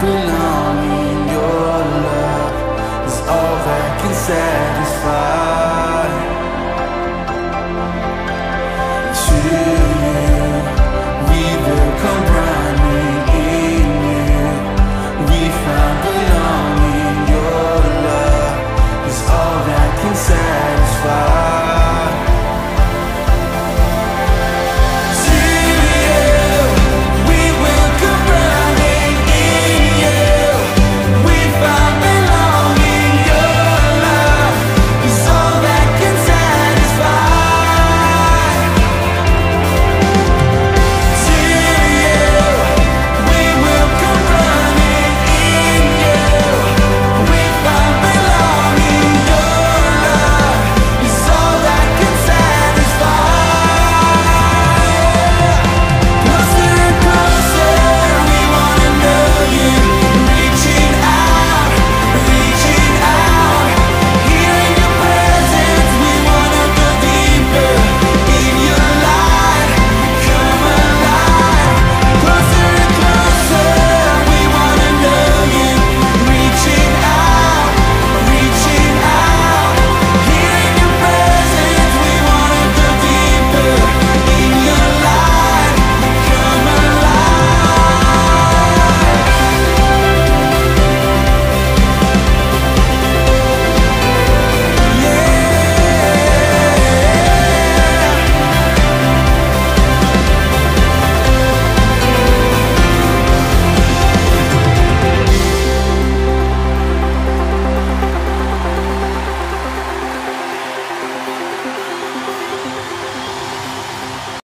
belonging, your love is all that can satisfy.